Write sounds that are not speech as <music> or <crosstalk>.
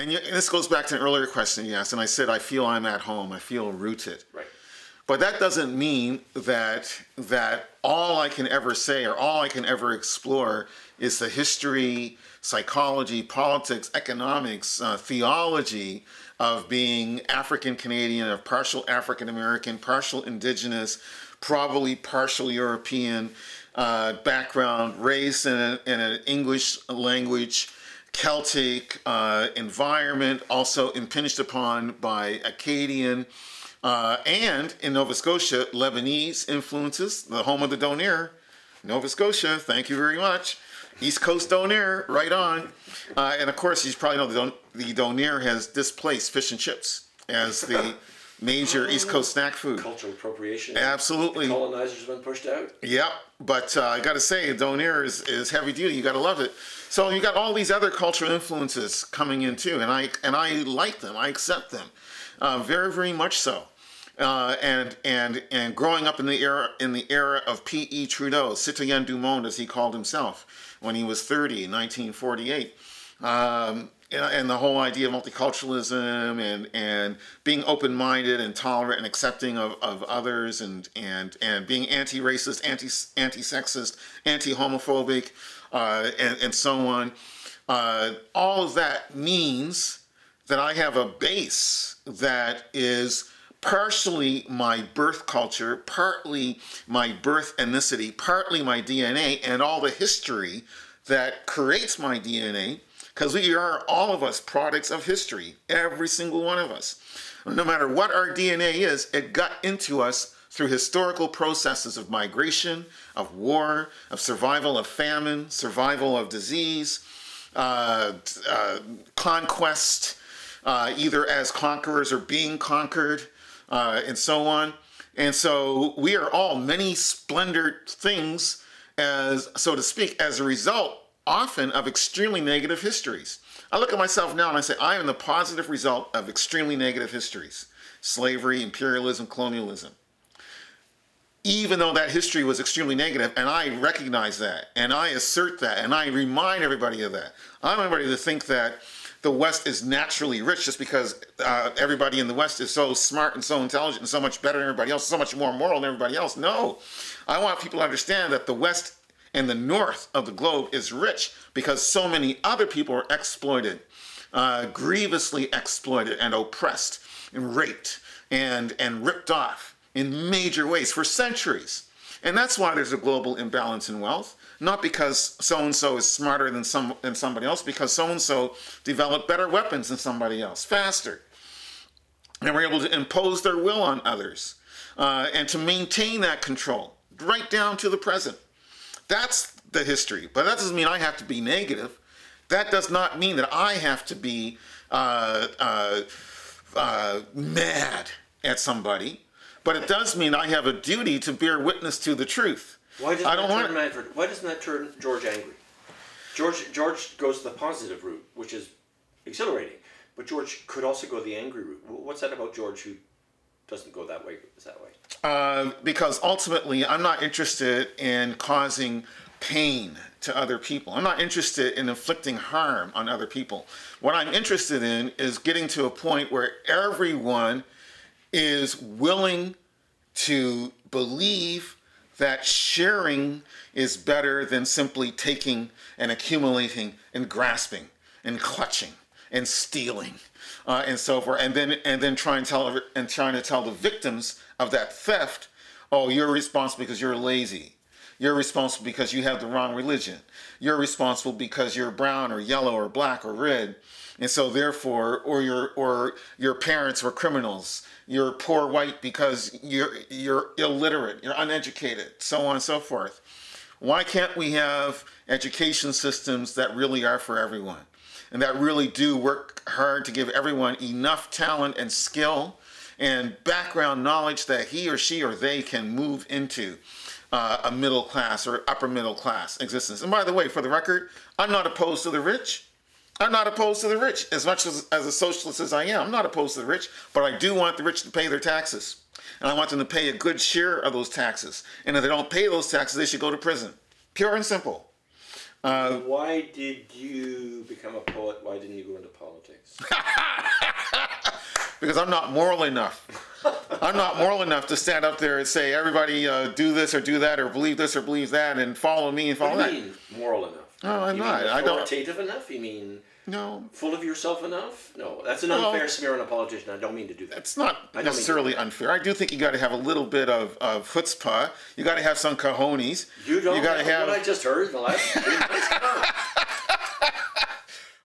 And, and this goes back to an earlier question you asked, and I said I feel I'm at home. I feel rooted. Right. But that doesn't mean that that all I can ever say or all I can ever explore is the history, psychology, politics, economics, uh, theology of being African Canadian, of partial African American, partial Indigenous, probably partial European uh, background, raised in, a, in, an English language, Celtic uh, environment, also impinged upon by Acadian. Uh, and in Nova Scotia, Lebanese influences, the home of the Donair, Nova Scotia, thank you very much. East Coast Donair, right on. Uh, and of course, you probably know the, Don- the Donair has displaced fish and chips as the major East Coast snack food. Cultural appropriation. Absolutely. The colonizers been pushed out. Yep, but uh, I got to say, Donair is, is heavy duty. You got to love it. So you got all these other cultural influences coming in too, and I and I like them. I accept them, uh, very very much so. Uh, and and and growing up in the era in the era of P.E. Trudeau, Citoyen du Monde, as he called himself, when he was 30 in 1948. Um, and the whole idea of multiculturalism and, and being open-minded and tolerant and accepting of, of others and, and, and being anti-racist, anti, anti-sexist, anti-homophobic, uh, and, and so on. Uh, all of that means that I have a base that is partially my birth culture, partly my birth ethnicity, partly my DNA, and all the history that creates my DNA, because we are all of us products of history, every single one of us. No matter what our DNA is, it got into us through historical processes of migration, of war, of survival of famine, survival of disease, uh, uh, conquest, uh, either as conquerors or being conquered, uh, and so on. And so we are all many splendid things, as so to speak, as a result often of extremely negative histories. I look at myself now and I say, I am the positive result of extremely negative histories slavery, imperialism, colonialism. Even though that history was extremely negative, and I recognize that, and I assert that, and I remind everybody of that. I want everybody to think that the West is naturally rich just because uh, everybody in the West is so smart and so intelligent and so much better than everybody else, so much more moral than everybody else. No. I want people to understand that the West and the north of the globe is rich because so many other people are exploited, uh, grievously exploited and oppressed and raped and, and ripped off in major ways for centuries. And that's why there's a global imbalance in wealth. Not because so and so is smarter than some than somebody else, because so and so developed better weapons than somebody else, faster, and were able to impose their will on others, uh, and to maintain that control right down to the present. That's the history. But that doesn't mean I have to be negative. That does not mean that I have to be uh, uh, uh, mad at somebody. But it does mean I have a duty to bear witness to the truth. Why doesn't I don't that want turn Manfred? Why doesn't that turn George angry? George George goes the positive route, which is exhilarating, but George could also go the angry route. What's that about George who doesn't go that way? Is that way? Uh, because ultimately, I'm not interested in causing pain to other people. I'm not interested in inflicting harm on other people. What I'm interested in is getting to a point where everyone is willing to believe that sharing is better than simply taking and accumulating and grasping and clutching and stealing uh, and so forth. And then and then trying to tell and trying to tell the victims of that theft oh you're responsible because you're lazy. You're responsible because you have the wrong religion. You're responsible because you're brown or yellow or black or red. And so therefore or your or your parents were criminals. You're poor white because you're you're illiterate you're uneducated so on and so forth. Why can't we have education systems that really are for everyone and that really do work hard to give everyone enough talent and skill and background knowledge that he or she or they can move into uh, a middle class or upper middle class existence. And by the way, for the record, I'm not opposed to the rich. I'm not opposed to the rich as much as, as a socialist as I am. I'm not opposed to the rich, but I do want the rich to pay their taxes. And I want them to pay a good share of those taxes. And if they don't pay those taxes, they should go to prison. Pure and simple. Why did you become a poet? Why didn't you go into politics? <laughs> because I'm not moral enough. I'm not moral enough to stand up there and say, everybody uh, do this or do that or believe this or believe that and follow me and follow What do that. mean moral enough? No, I'm you not. Mean I don't- authoritative enough? You mean No, full of yourself enough? No, that's an Well- unfair smear on a politician. I don't mean to do that. it's not I necessarily unfair. I do think you got to have a little bit of, of chutzpah. You got to have some cojones. You don't You got to have. what I just heard in the last <laughs>